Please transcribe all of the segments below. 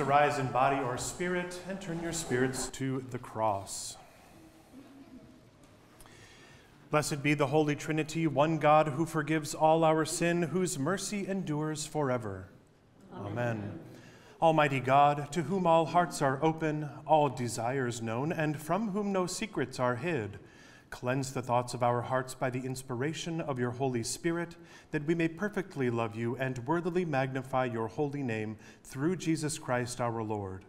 Arise in body or spirit and turn your spirits to the cross. Blessed be the Holy Trinity, one God who forgives all our sin, whose mercy endures forever. Amen. Amen. Almighty God, to whom all hearts are open, all desires known, and from whom no secrets are hid, cleanse the thoughts of our hearts by the inspiration of your Holy Spirit, that we may perfectly love you and worthily magnify your holy name through Jesus Christ our Lord.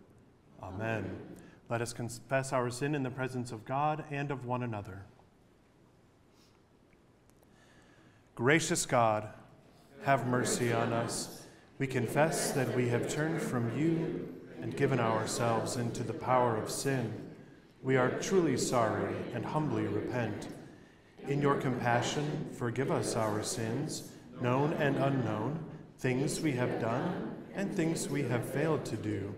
Amen. Amen. Let us confess our sin in the presence of God and of one another. Gracious God, have mercy on us we confess that we have turned from you and given ourselves into the power of sin. We are truly sorry and humbly repent. In your compassion, forgive us our sins, known and unknown, things we have done and things we have failed to do.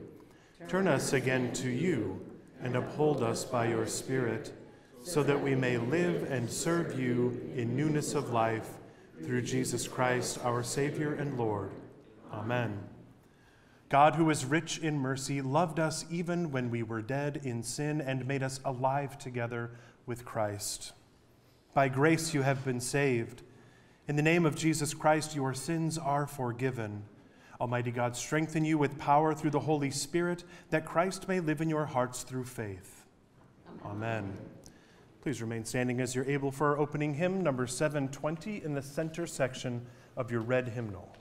Turn us again to you and uphold us by your Spirit, so that we may live and serve you in newness of life through Jesus Christ, our Savior and Lord. Amen. God, who is rich in mercy, loved us even when we were dead in sin and made us alive together with Christ. By grace you have been saved. In the name of Jesus Christ, your sins are forgiven. Almighty God, strengthen you with power through the Holy Spirit, that Christ may live in your hearts through faith. Amen. Amen. Please remain standing as you're able for our opening hymn, number 720, in the center section of your red hymnal.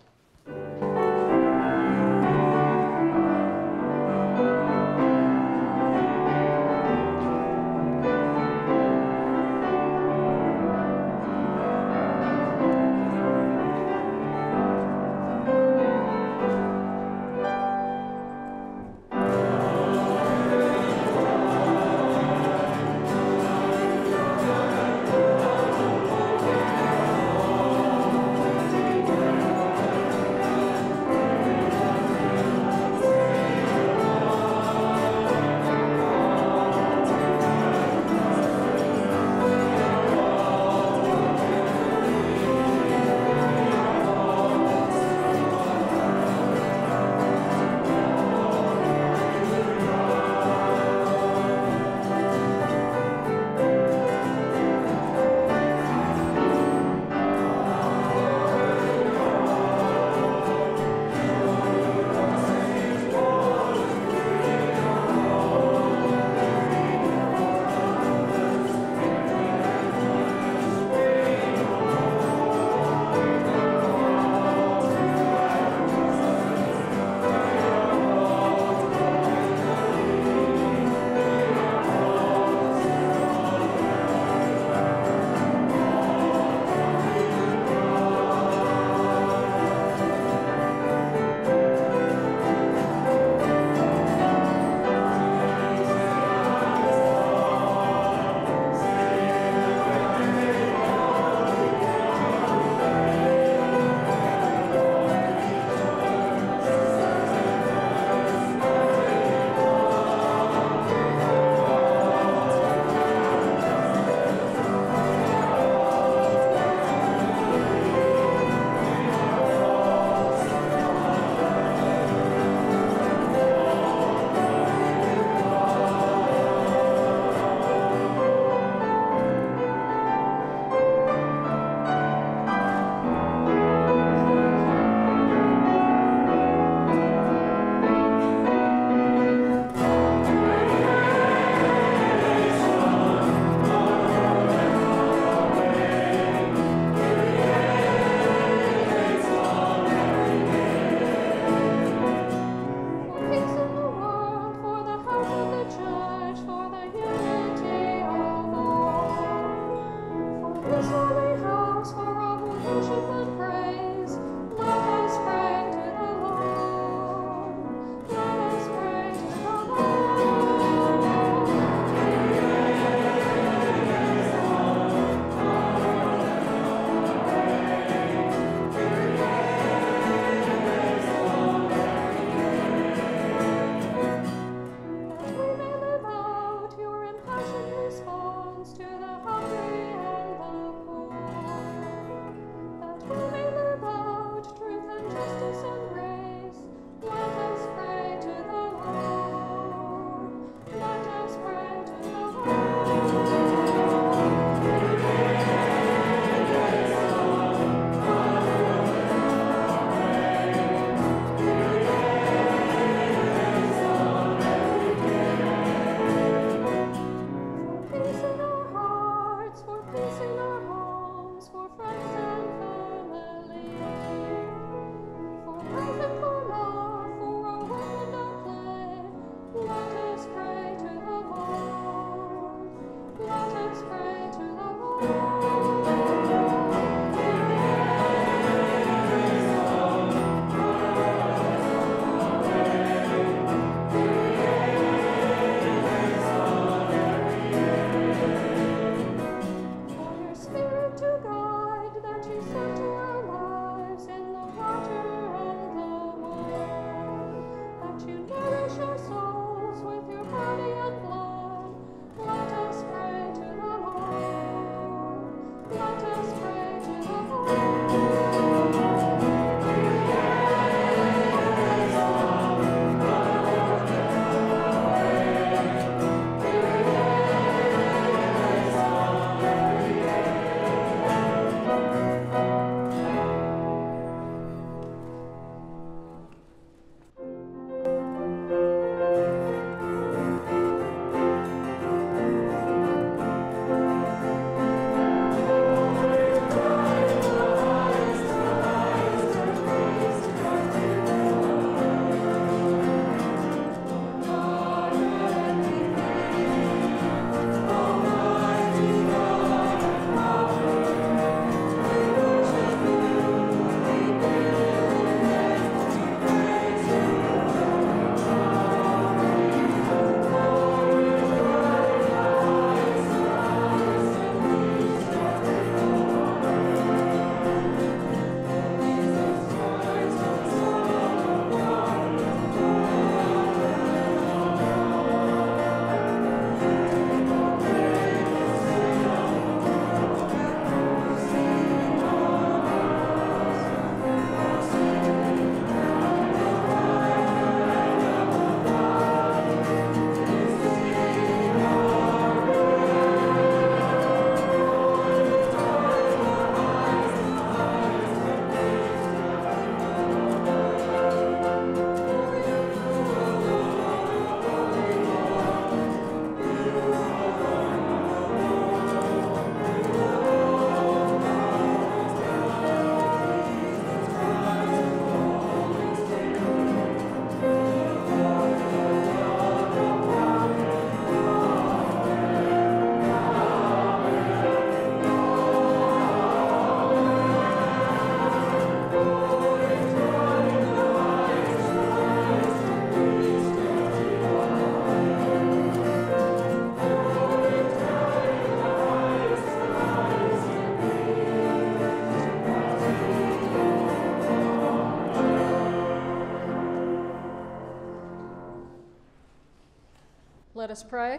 Let us pray.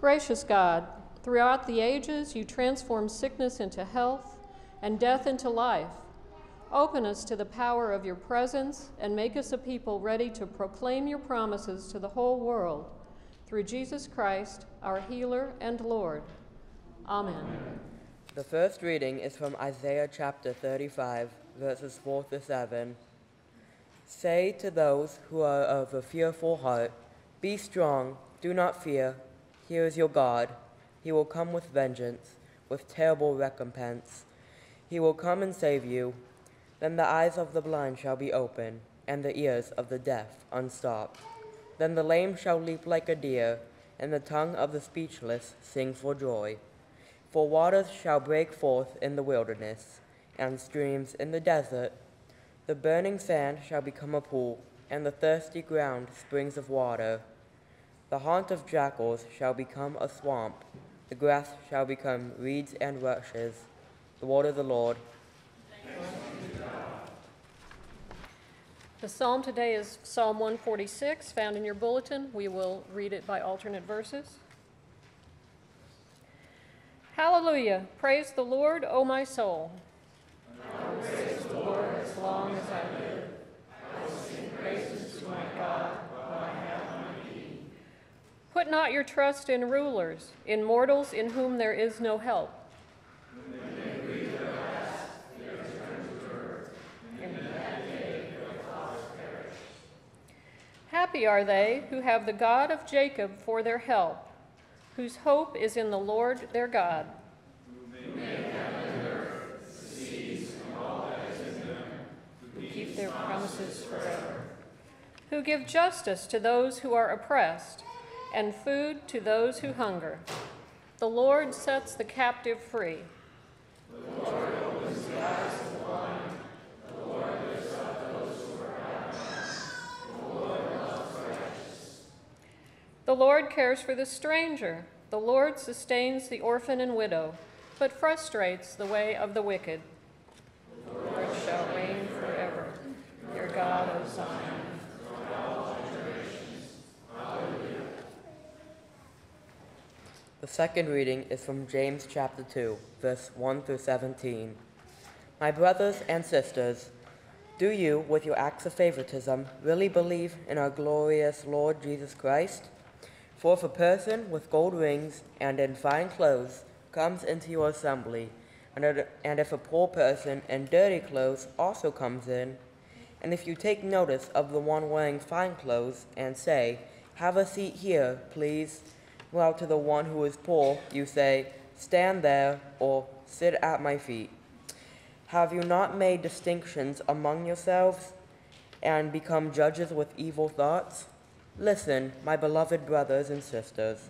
Gracious God, throughout the ages you transform sickness into health and death into life. Open us to the power of your presence and make us a people ready to proclaim your promises to the whole world. Through Jesus Christ, our healer and Lord. Amen. The first reading is from Isaiah chapter 35, verses 4 to 7. Say to those who are of a fearful heart, be strong, do not fear. Here is your God. He will come with vengeance, with terrible recompense. He will come and save you. Then the eyes of the blind shall be open, and the ears of the deaf unstopped. Then the lame shall leap like a deer, and the tongue of the speechless sing for joy. For waters shall break forth in the wilderness, and streams in the desert. The burning sand shall become a pool and the thirsty ground springs of water. The haunt of jackals shall become a swamp, the grass shall become reeds and rushes. The word of the Lord. The psalm today is Psalm 146, found in your bulletin. We will read it by alternate verses. Hallelujah! Praise the Lord, O my soul. praise the Lord as long as I live praises to my God while I have my being. Put not your trust in rulers, in mortals in whom there is no help. Happy are they who have the God of Jacob for their help, whose hope is in the Lord their God. Their promises forever. Who give justice to those who are oppressed, and food to those who hunger. The Lord sets the captive free. The Lord opens the eyes of the blind. The Lord. The Lord loves. The Lord cares for the stranger. The Lord sustains the orphan and widow, but frustrates the way of the wicked. The Lord shall reign forever, your God, O Zion. The second reading is from James chapter 2, verse 1 through 17. My brothers and sisters, do you, with your acts of favoritism, really believe in our glorious Lord Jesus Christ? For if a person with gold rings and in fine clothes comes into your assembly, and, if a poor person in dirty clothes also comes in, and if you take notice of the one wearing fine clothes and say, Have a seat here, please, while to the one who is poor you say, Stand there, or sit at my feet. Have you not made distinctions among yourselves and become judges with evil thoughts? Listen, my beloved brothers and sisters.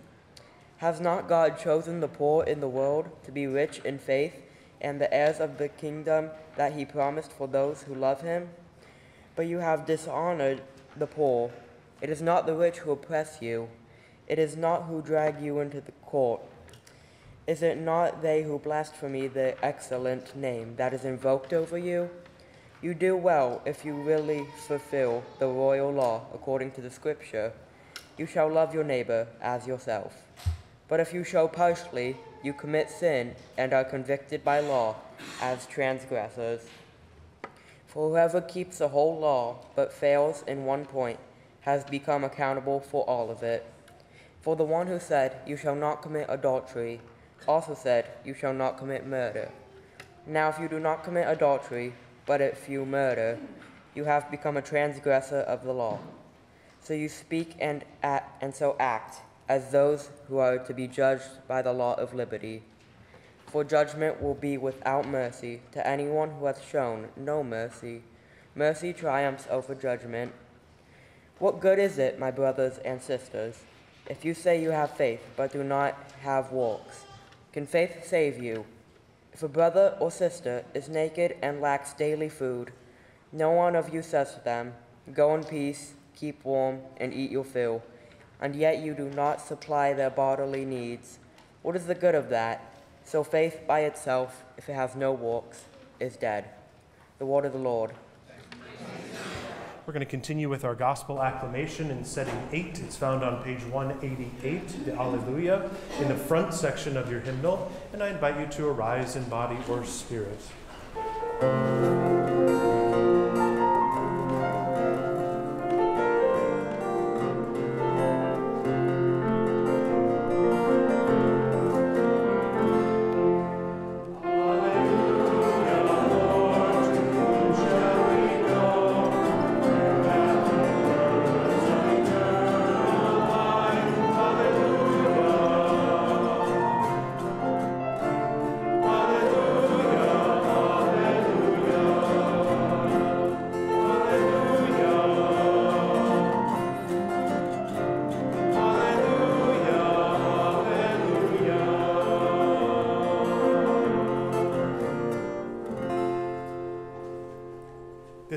Has not God chosen the poor in the world to be rich in faith and the heirs of the kingdom that he promised for those who love him? But you have dishonored the poor. It is not the rich who oppress you, it is not who drag you into the court. Is it not they who blaspheme the excellent name that is invoked over you? You do well if you really fulfill the royal law according to the scripture. You shall love your neighbor as yourself. But if you show partially, you commit sin and are convicted by law as transgressors. For whoever keeps the whole law but fails in one point has become accountable for all of it. For the one who said, You shall not commit adultery, also said, You shall not commit murder. Now, if you do not commit adultery, but if you murder, you have become a transgressor of the law. So you speak and, act, and so act as those who are to be judged by the law of liberty. For judgment will be without mercy to anyone who hath shown no mercy. Mercy triumphs over judgment. What good is it, my brothers and sisters, if you say you have faith but do not have works? Can faith save you? If a brother or sister is naked and lacks daily food, no one of you says to them, Go in peace, keep warm, and eat your fill, and yet you do not supply their bodily needs. What is the good of that? So faith by itself, if it has no works, is dead. The word of the Lord. We're going to continue with our gospel acclamation in setting 8. It's found on page 188, the Alleluia, in the front section of your hymnal, and I invite you to arise in body or spirit.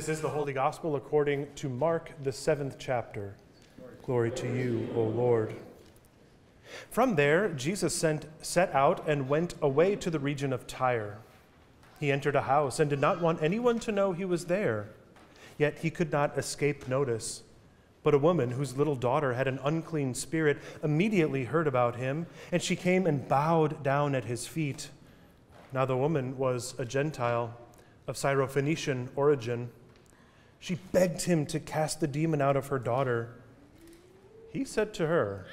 This is the Holy Gospel according to Mark, the seventh chapter. Glory to you, O Lord. From there, Jesus sent, set out and went away to the region of Tyre. He entered a house and did not want anyone to know he was there, yet he could not escape notice. But a woman whose little daughter had an unclean spirit immediately heard about him, and she came and bowed down at his feet. Now the woman was a Gentile of Syrophoenician origin. She begged him to cast the demon out of her daughter. He said to her,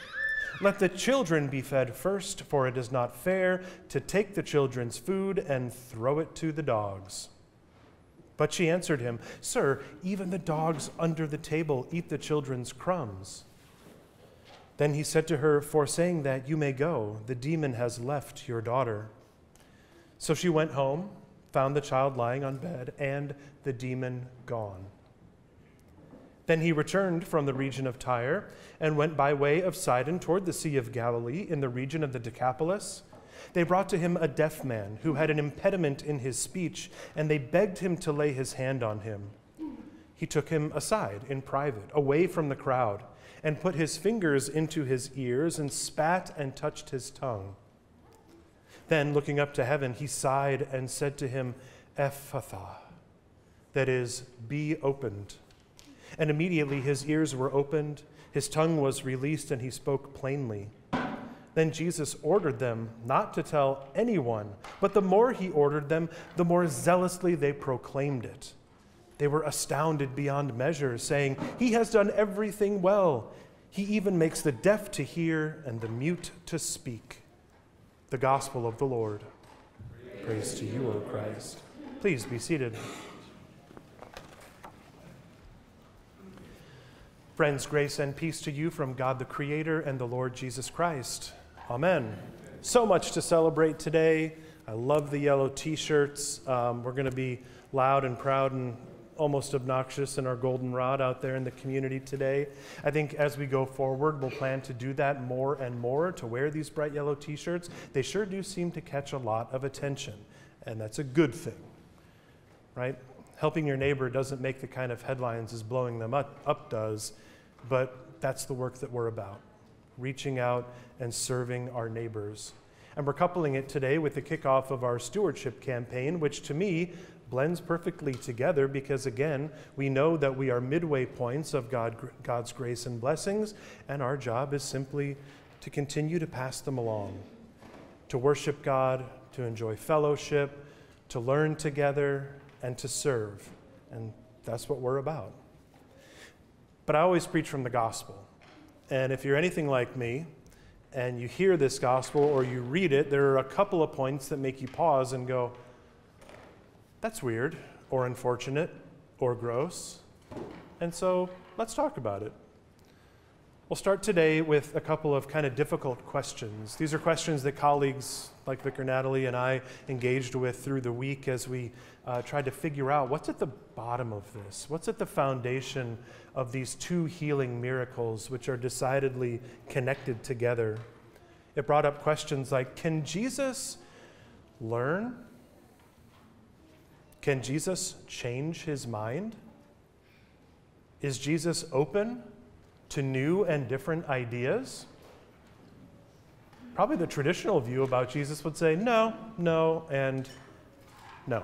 Let the children be fed first, for it is not fair to take the children's food and throw it to the dogs. But she answered him, Sir, even the dogs under the table eat the children's crumbs. Then he said to her, For saying that, you may go. The demon has left your daughter. So she went home, found the child lying on bed, and the demon gone. Then he returned from the region of Tyre and went by way of Sidon toward the Sea of Galilee in the region of the Decapolis. They brought to him a deaf man who had an impediment in his speech, and they begged him to lay his hand on him. He took him aside in private, away from the crowd and put his fingers into his ears and spat and touched his tongue. Then, looking up to heaven, he sighed and said to him, Ephphatha, that is, be opened. And immediately his ears were opened, his tongue was released, and he spoke plainly. Then Jesus ordered them not to tell anyone, but the more he ordered them, the more zealously they proclaimed it. They were astounded beyond measure, saying, He has done everything well. He even makes the deaf to hear and the mute to speak. The gospel of the Lord. Praise, Praise to you, O Christ. Please be seated. Friends, grace and peace to you from God the Creator and the Lord Jesus Christ. Amen. So much to celebrate today. I love the yellow t shirts. Um, we're going to be loud and proud and almost obnoxious in our goldenrod out there in the community today. I think as we go forward, we'll plan to do that more and more to wear these bright yellow t shirts. They sure do seem to catch a lot of attention, and that's a good thing, right? Helping your neighbor doesn't make the kind of headlines as blowing them up, up does, but that's the work that we're about reaching out and serving our neighbors. And we're coupling it today with the kickoff of our stewardship campaign, which to me blends perfectly together because, again, we know that we are midway points of God, God's grace and blessings, and our job is simply to continue to pass them along, to worship God, to enjoy fellowship, to learn together, and to serve. And that's what we're about. But I always preach from the gospel. And if you're anything like me, and you hear this gospel or you read it, there are a couple of points that make you pause and go, that's weird or unfortunate or gross. And so let's talk about it. We'll start today with a couple of kind of difficult questions. These are questions that colleagues like Vicar Natalie and I engaged with through the week as we uh, tried to figure out what's at the bottom of this? What's at the foundation of these two healing miracles, which are decidedly connected together? It brought up questions like Can Jesus learn? Can Jesus change his mind? Is Jesus open to new and different ideas? Probably the traditional view about Jesus would say no, no, and no.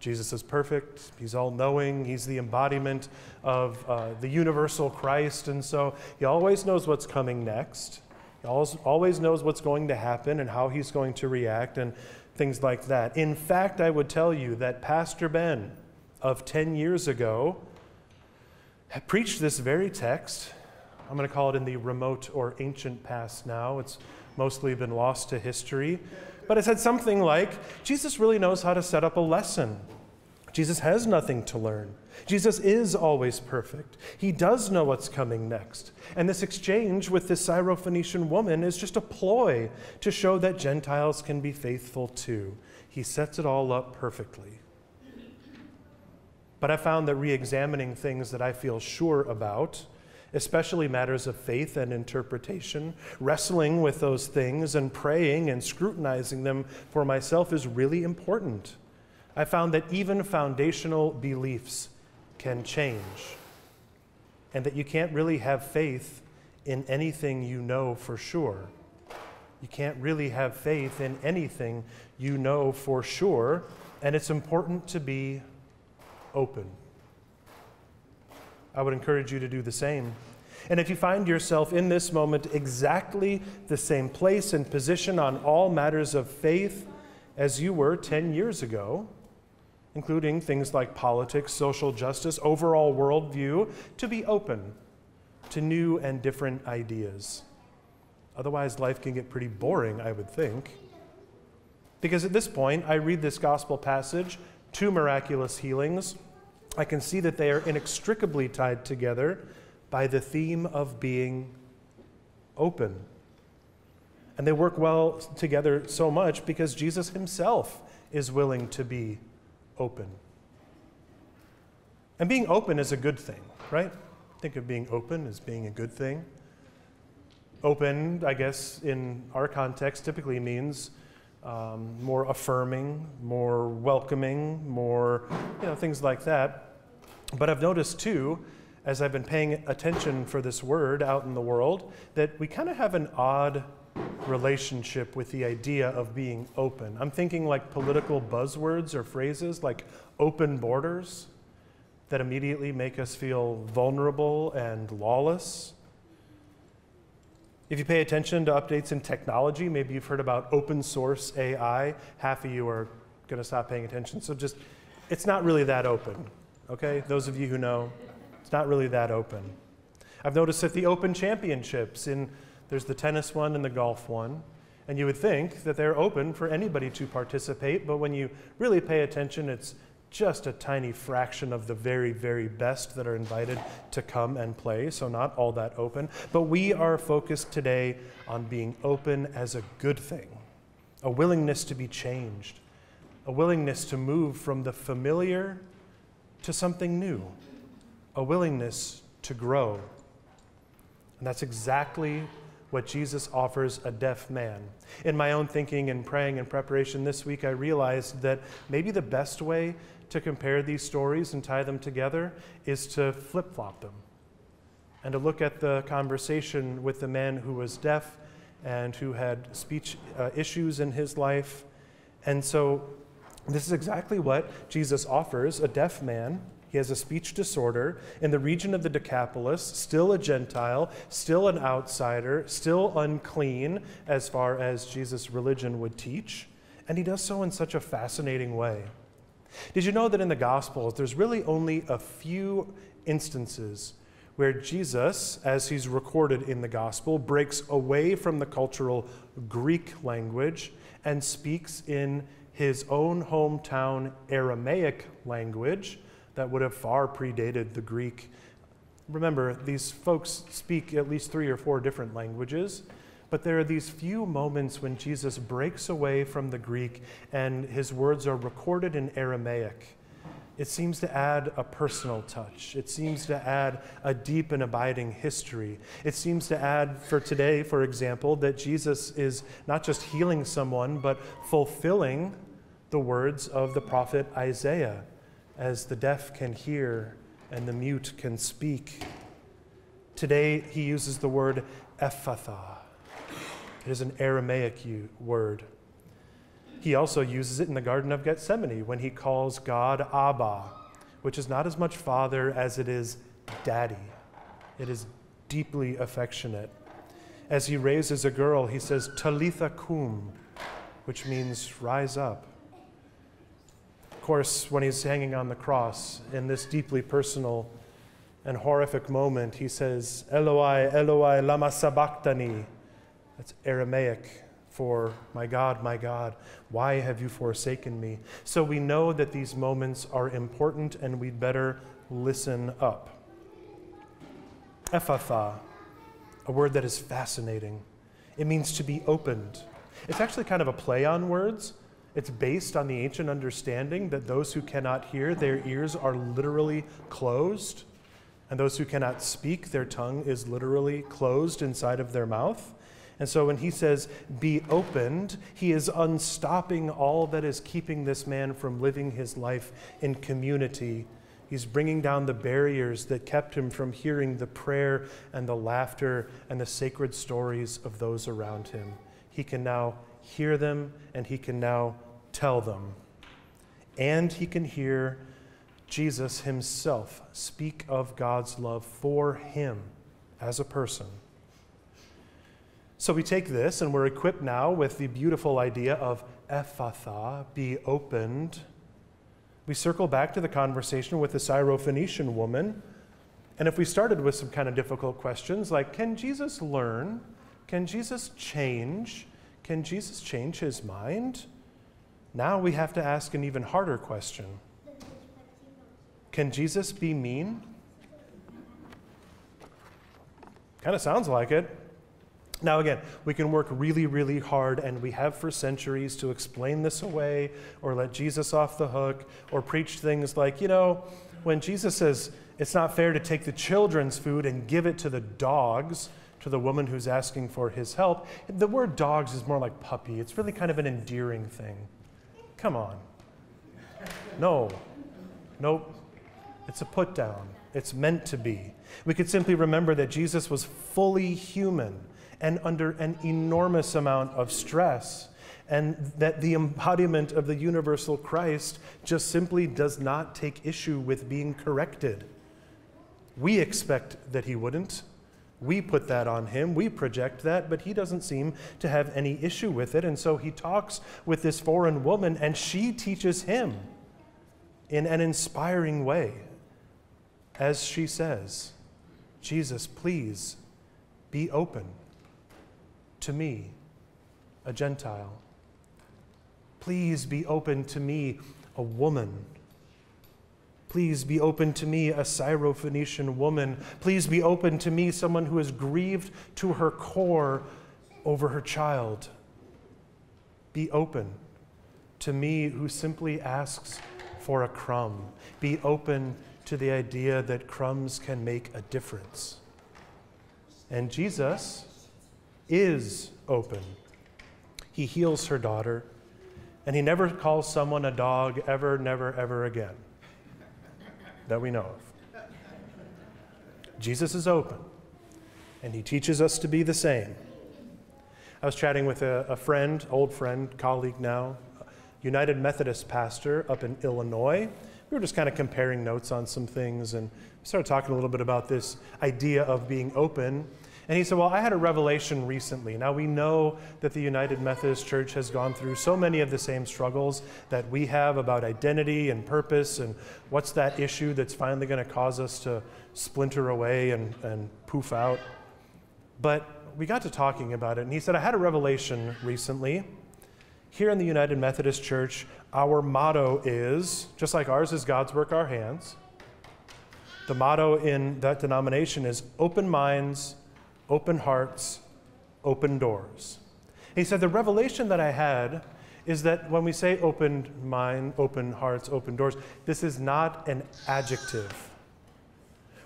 Jesus is perfect. He's all knowing. He's the embodiment of uh, the universal Christ. And so he always knows what's coming next. He always, knows what's going to happen and how he's going to react. And things like that. In fact, I would tell you that Pastor Ben of 10 years ago preached this very text. I'm going to call it in the remote or ancient past now. It's mostly been lost to history. But it said something like Jesus really knows how to set up a lesson. Jesus has nothing to learn. Jesus is always perfect. He does know what's coming next. And this exchange with this Syrophoenician woman is just a ploy to show that Gentiles can be faithful too. He sets it all up perfectly. But I found that re examining things that I feel sure about, especially matters of faith and interpretation, wrestling with those things and praying and scrutinizing them for myself is really important. I found that even foundational beliefs can change, and that you can't really have faith in anything you know for sure. You can't really have faith in anything you know for sure, and it's important to be open. I would encourage you to do the same. And if you find yourself in this moment exactly the same place and position on all matters of faith as you were 10 years ago, including things like politics, social justice, overall worldview, to be open to new and different ideas. Otherwise, life can get pretty boring, I would think. Because at this point, I read this gospel passage, two miraculous healings. I can see that they are inextricably tied together by the theme of being open. And they work well together so much because Jesus himself is willing to be open. And being open is a good thing, right? Think of being open as being a good thing. Open, I guess, in our context, typically means um, more affirming, more welcoming, more, you know, things like that. But I've noticed too, as I've been paying attention for this word out in the world, that we kind of have an odd relationship with the idea of being open. I'm thinking like political buzzwords or phrases like open borders that immediately make us feel vulnerable and lawless. If you pay attention to updates in technology, maybe you've heard about open source AI. Half of you are going to stop paying attention. So just, it's not really that open, okay? Those of you who know, it's not really that open. I've noticed that the open championships, in, there's the tennis one and the golf one, and you would think that they're open for anybody to participate, but when you really pay attention, it's just a tiny fraction of the very, very best that are invited to come and play, so not all that open. But we are focused today on being open as a good thing, a willingness to be changed, a willingness to move from the familiar to something new, a willingness to grow. And that's exactly what Jesus offers a deaf man. In my own thinking and praying and preparation this week, I realized that maybe the best way to compare these stories and tie them together is to flip flop them and to look at the conversation with the man who was deaf and who had speech uh, issues in his life. And so, this is exactly what Jesus offers a deaf man. He has a speech disorder in the region of the Decapolis, still a Gentile, still an outsider, still unclean as far as Jesus' religion would teach. And he does so in such a fascinating way. Did you know that in the Gospels, there's really only a few instances where Jesus, as he's recorded in the Gospel, breaks away from the cultural Greek language and speaks in his own hometown Aramaic language that would have far predated the Greek. Remember, these folks speak at least three or four different languages. But there are these few moments when Jesus breaks away from the Greek and his words are recorded in Aramaic. It seems to add a personal touch. It seems to add a deep and abiding history. It seems to add, for today, for example, that Jesus is not just healing someone, but fulfilling the words of the prophet Isaiah, as the deaf can hear and the mute can speak. Today, he uses the word ephphatha it is an Aramaic word. He also uses it in the Garden of Gethsemane when he calls God Abba, which is not as much father as it is daddy. It is deeply affectionate. As he raises a girl, he says, Talitha cum, which means rise up. Of course, when he's hanging on the cross in this deeply personal and horrific moment, he says, Eloi, Eloi, lama sabachthani, that's Aramaic for, My God, my God, why have you forsaken me? So we know that these moments are important and we'd better listen up. Ephphatha, a word that is fascinating. It means to be opened. It's actually kind of a play on words. It's based on the ancient understanding that those who cannot hear, their ears are literally closed, and those who cannot speak, their tongue is literally closed inside of their mouth. And so when he says, be opened, he is unstopping all that is keeping this man from living his life in community. He's bringing down the barriers that kept him from hearing the prayer and the laughter and the sacred stories of those around him. He can now hear them and he can now tell them. And he can hear Jesus himself speak of God's love for him as a person. So we take this and we're equipped now with the beautiful idea of Ephphatha, be opened. We circle back to the conversation with the Syrophoenician woman. And if we started with some kind of difficult questions like, can Jesus learn? Can Jesus change? Can Jesus change his mind? Now we have to ask an even harder question Can Jesus be mean? Kind of sounds like it. Now, again, we can work really, really hard, and we have for centuries to explain this away or let Jesus off the hook or preach things like, you know, when Jesus says it's not fair to take the children's food and give it to the dogs, to the woman who's asking for his help, the word dogs is more like puppy. It's really kind of an endearing thing. Come on. No. Nope. It's a put down. It's meant to be. We could simply remember that Jesus was fully human and under an enormous amount of stress, and that the embodiment of the universal Christ just simply does not take issue with being corrected. We expect that he wouldn't. We put that on him, we project that, but he doesn't seem to have any issue with it. And so he talks with this foreign woman, and she teaches him in an inspiring way. As she says, Jesus, please be open to me, a Gentile. Please be open to me, a woman. Please be open to me, a Syrophoenician woman. Please be open to me, someone who is grieved to her core over her child. Be open to me who simply asks for a crumb. Be open to the idea that crumbs can make a difference. And Jesus is open. He heals her daughter, and he never calls someone a dog ever, never, ever again that we know of. Jesus is open, and he teaches us to be the same. I was chatting with a, a friend, old friend, colleague now, United Methodist pastor up in Illinois. We were just kind of comparing notes on some things and started talking a little bit about this idea of being open. And he said, Well, I had a revelation recently. Now, we know that the United Methodist Church has gone through so many of the same struggles that we have about identity and purpose and what's that issue that's finally going to cause us to splinter away and, and poof out. But we got to talking about it, and he said, I had a revelation recently. Here in the United Methodist Church, our motto is just like ours is God's work, our hands. The motto in that denomination is open minds, open hearts, open doors. He said, The revelation that I had is that when we say open mind, open hearts, open doors, this is not an adjective.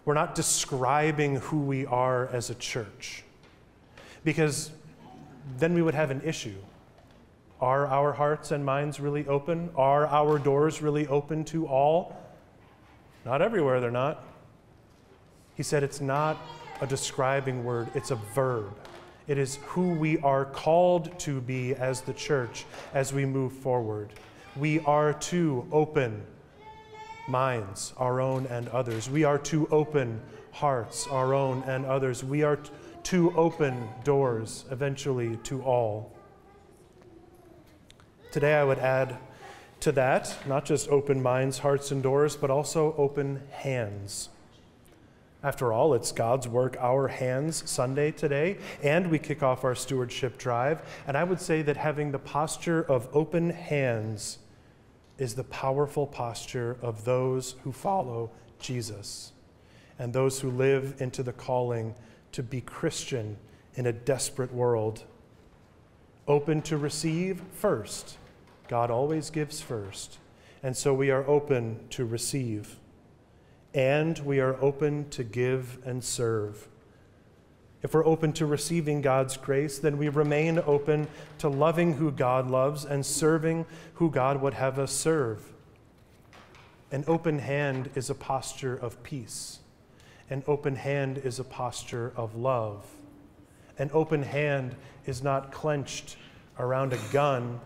We're not describing who we are as a church. Because then we would have an issue. Are our hearts and minds really open? Are our doors really open to all? Not everywhere, they're not. He said it's not a describing word, it's a verb. It is who we are called to be as the church as we move forward. We are to open minds, our own and others. We are to open hearts, our own and others. We are to open doors eventually to all. Today, I would add to that not just open minds, hearts, and doors, but also open hands. After all, it's God's work, our hands, Sunday today, and we kick off our stewardship drive. And I would say that having the posture of open hands is the powerful posture of those who follow Jesus and those who live into the calling to be Christian in a desperate world. Open to receive first. God always gives first. And so we are open to receive and we are open to give and serve. If we're open to receiving God's grace, then we remain open to loving who God loves and serving who God would have us serve. An open hand is a posture of peace. An open hand is a posture of love. An open hand is not clenched around a gun,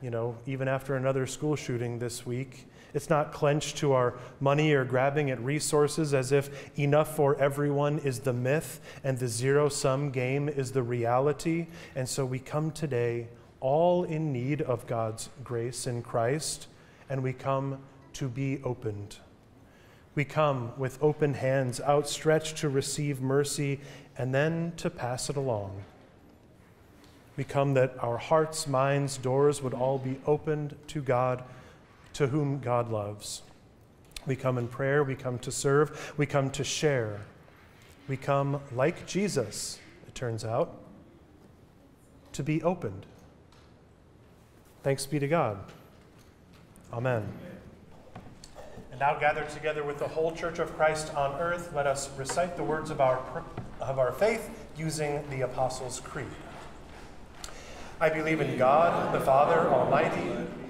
you know, even after another school shooting this week. It's not clenched to our money or grabbing at resources as if enough for everyone is the myth and the zero sum game is the reality. And so we come today all in need of God's grace in Christ, and we come to be opened. We come with open hands outstretched to receive mercy and then to pass it along. We come that our hearts, minds, doors would all be opened to God to whom God loves. We come in prayer, we come to serve, we come to share. We come like Jesus it turns out, to be opened. Thanks be to God. Amen. And now, gathered together with the whole Church of Christ on earth, let us recite the words of our, of our faith using the Apostles' Creed. I believe in God, the Father Almighty,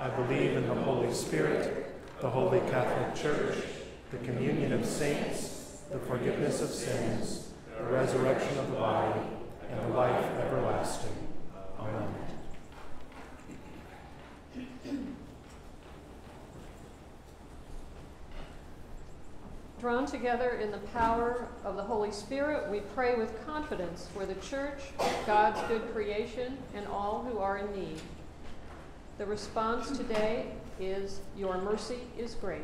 I believe in the Holy Spirit, the Holy Catholic Church, the communion of saints, the forgiveness of sins, the resurrection of the body, and the life everlasting. Amen. Drawn together in the power of the Holy Spirit, we pray with confidence for the church, God's good creation, and all who are in need. The response today is Your mercy is great.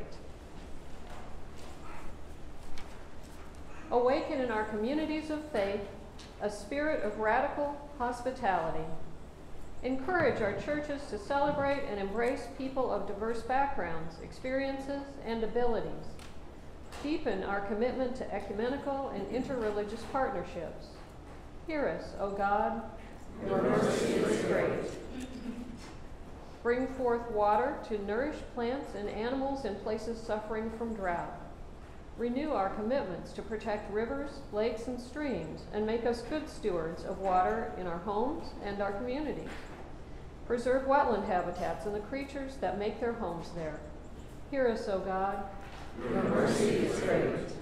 Awaken in our communities of faith a spirit of radical hospitality. Encourage our churches to celebrate and embrace people of diverse backgrounds, experiences, and abilities. Deepen our commitment to ecumenical and interreligious partnerships. Hear us, O God. Your mercy is great. Bring forth water to nourish plants and animals in places suffering from drought. Renew our commitments to protect rivers, lakes, and streams, and make us good stewards of water in our homes and our communities. Preserve wetland habitats and the creatures that make their homes there. Hear us, O God. Your mercy is great.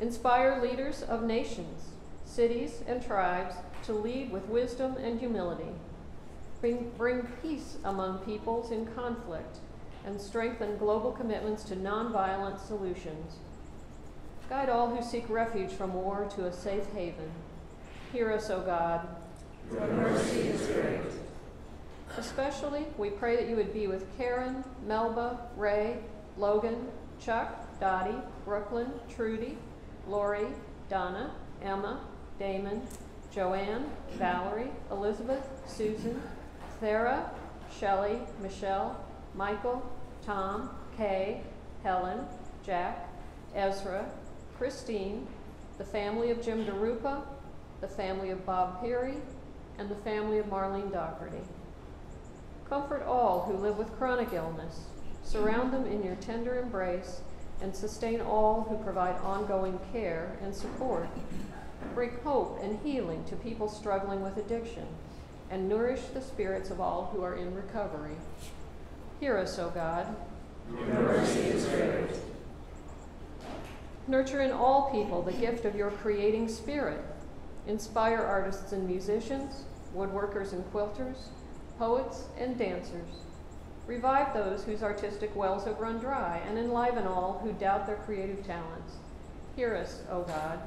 Inspire leaders of nations, cities, and tribes to lead with wisdom and humility. Bring, bring peace among peoples in conflict and strengthen global commitments to nonviolent solutions. Guide all who seek refuge from war to a safe haven. Hear us, O God. Your mercy is great. Especially, we pray that you would be with Karen, Melba, Ray, Logan, Chuck, Dottie, Brooklyn, Trudy, Lori, Donna, Emma, Damon, Joanne, Valerie, Elizabeth, Susan, Sarah, Shelley, Michelle, Michael, Tom, Kay, Helen, Jack, Ezra, Christine, the family of Jim DeRupa, the family of Bob Perry, and the family of Marlene Doherty. Comfort all who live with chronic illness. Surround them in your tender embrace and sustain all who provide ongoing care and support. Bring hope and healing to people struggling with addiction and nourish the spirits of all who are in recovery. Hear us, O God. Your mercy is great. Nurture in all people the gift of your creating spirit. Inspire artists and musicians, woodworkers and quilters, poets and dancers. Revive those whose artistic wells have run dry, and enliven all who doubt their creative talents. Hear us, O God.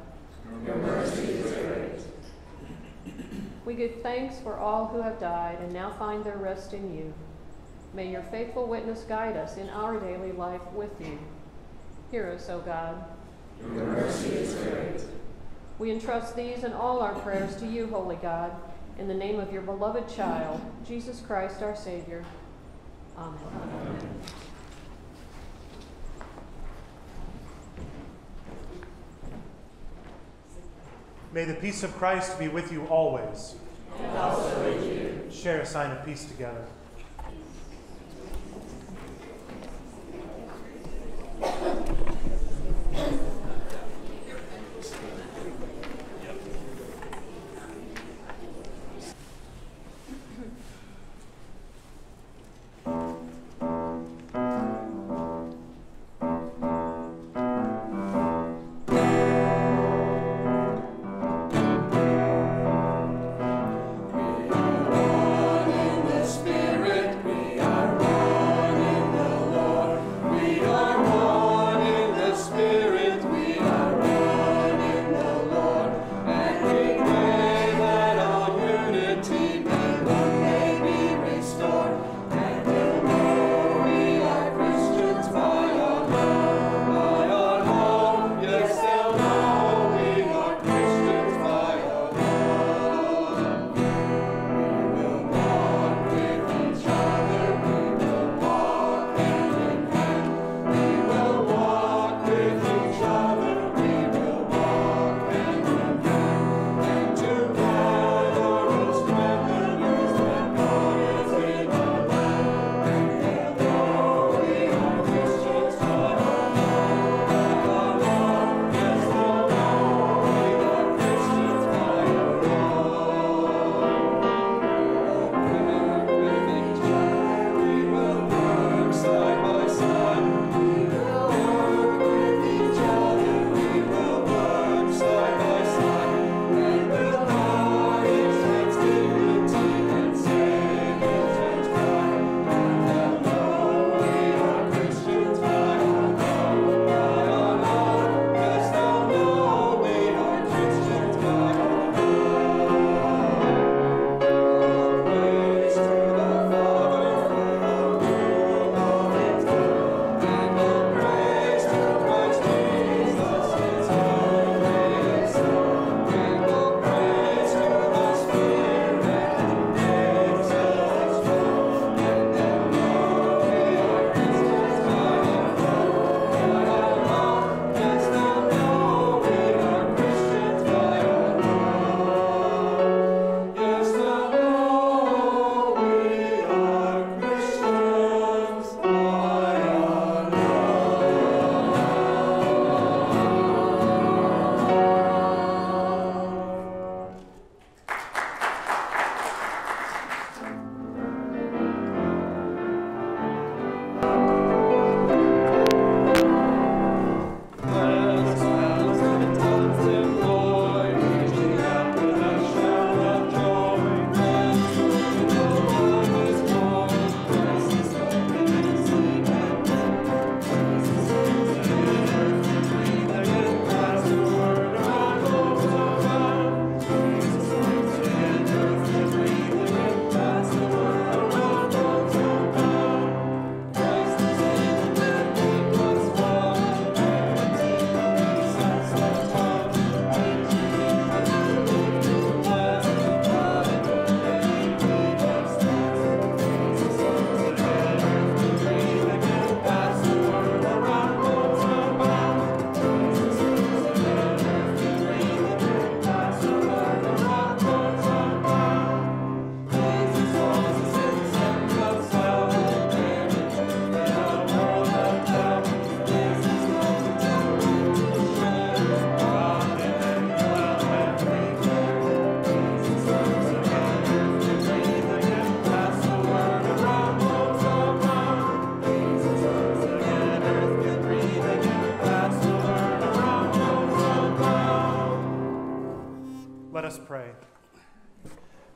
Your mercy is great. We give thanks for all who have died and now find their rest in you. May your faithful witness guide us in our daily life with you. Hear us, O God. Your mercy is great. We entrust these and all our prayers to you, Holy God, in the name of your beloved child, Jesus Christ, our Savior. Amen. May the peace of Christ be with you always. And also with you. Share a sign of peace together.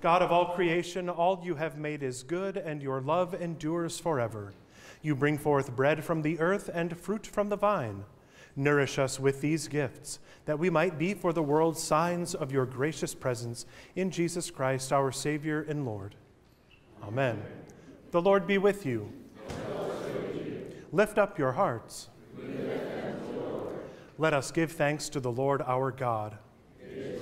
God of all creation, all you have made is good, and your love endures forever. You bring forth bread from the earth and fruit from the vine. Nourish us with these gifts, that we might be for the world signs of your gracious presence in Jesus Christ, our Savior and Lord. Amen. The Lord be with you. Lift up your hearts. Let us give thanks to the Lord our God. It is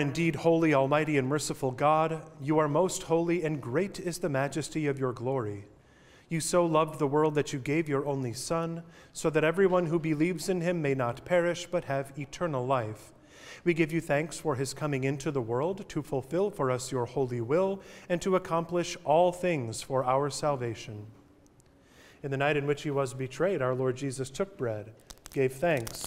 Indeed holy, almighty, and merciful God. You are most holy, and great is the majesty of your glory. You so loved the world that you gave your only Son, so that everyone who believes in him may not perish, but have eternal life. We give you thanks for his coming into the world to fulfill for us your holy will and to accomplish all things for our salvation. In the night in which he was betrayed, our Lord Jesus took bread, gave thanks,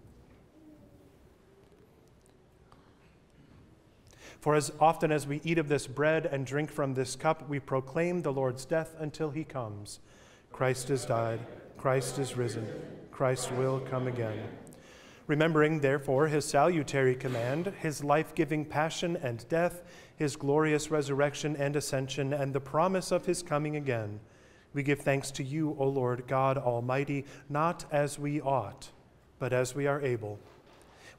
For as often as we eat of this bread and drink from this cup, we proclaim the Lord's death until he comes. Christ has died, Christ is risen, Christ will come again. Remembering, therefore, his salutary command, his life giving passion and death, his glorious resurrection and ascension, and the promise of his coming again, we give thanks to you, O Lord God Almighty, not as we ought, but as we are able.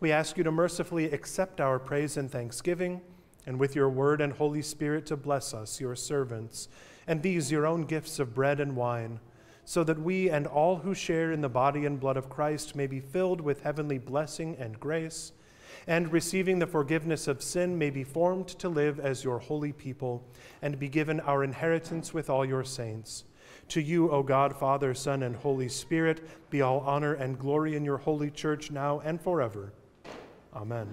We ask you to mercifully accept our praise and thanksgiving, and with your word and Holy Spirit to bless us, your servants, and these your own gifts of bread and wine, so that we and all who share in the body and blood of Christ may be filled with heavenly blessing and grace, and receiving the forgiveness of sin may be formed to live as your holy people, and be given our inheritance with all your saints. To you, O God, Father, Son, and Holy Spirit, be all honor and glory in your holy church now and forever. Amen.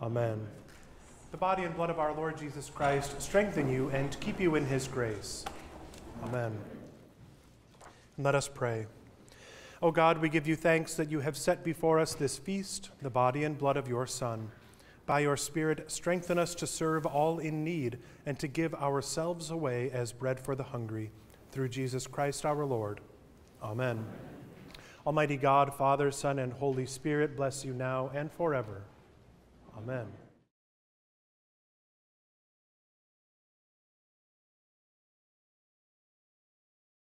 Amen. The body and blood of our Lord Jesus Christ strengthen you and keep you in his grace. Amen. And let us pray. O God, we give you thanks that you have set before us this feast, the body and blood of your Son. By your Spirit, strengthen us to serve all in need and to give ourselves away as bread for the hungry. Through Jesus Christ our Lord. Amen. Almighty God, Father, Son, and Holy Spirit, bless you now and forever. Amen.